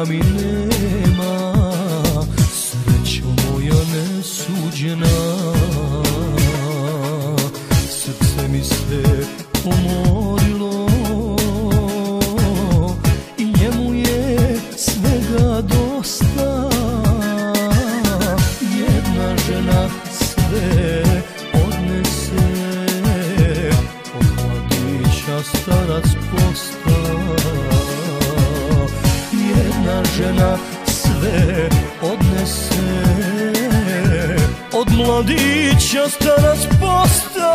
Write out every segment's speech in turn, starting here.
da mi nema. Srećo moja nesuđena mladića starac posta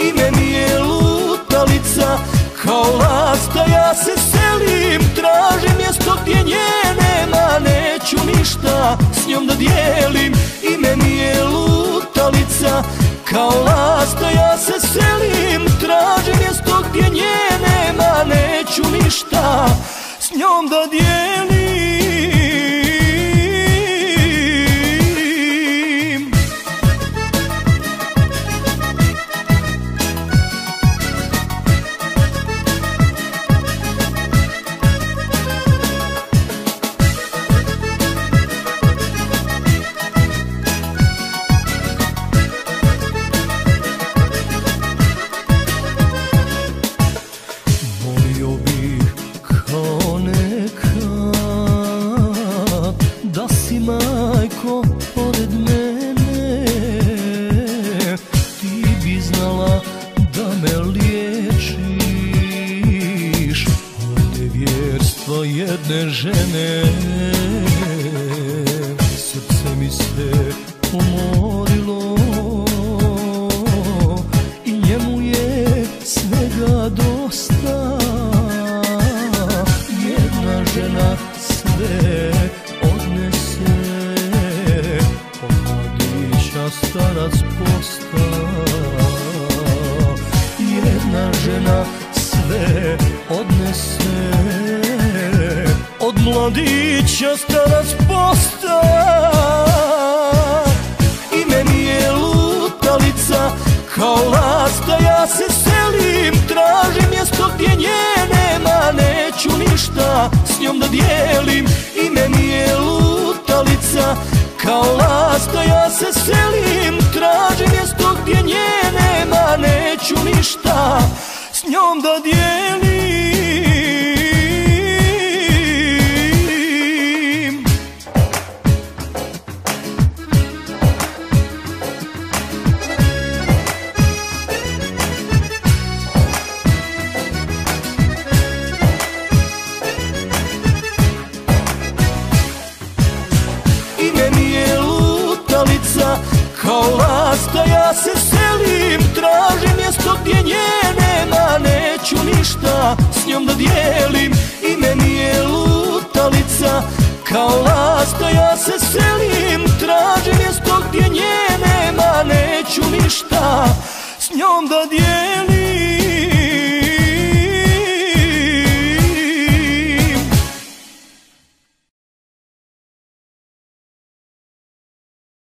Ime mi je lutalica Kao lasta ja se selim Tražim mjesto gdje nje nema Neću ništa s njom da dijelim. Ime mi je lutalica Kao lasta ja se selim Tražim mjesto gdje nje nema Neću ništa s njom da dijelim jedne žene Srce mi se pomorilo. I njemu je svega dosta. Jedna žena sve odnese Od mladića starac posta. Jedna žena sve odnese Od mladića starac posta. Ime mi je lutalica Kao lasta ja se selim. Tražim mjesto gdje nje nema Neću ništa s njom da dijelim. Ime mi je lutalica Kao lasta ja se selim. Tražim mjesto gdje nje nema Neću ništa s njom da dijelim Kao lasta ja se selim Tražim mjesto gdje nje nema Neću ništa s njom da dijelim. Ime mi je lutalica Kao lasta ja se selim Tražim mjesto gdje nje nema Neću ništa s njom da dijelim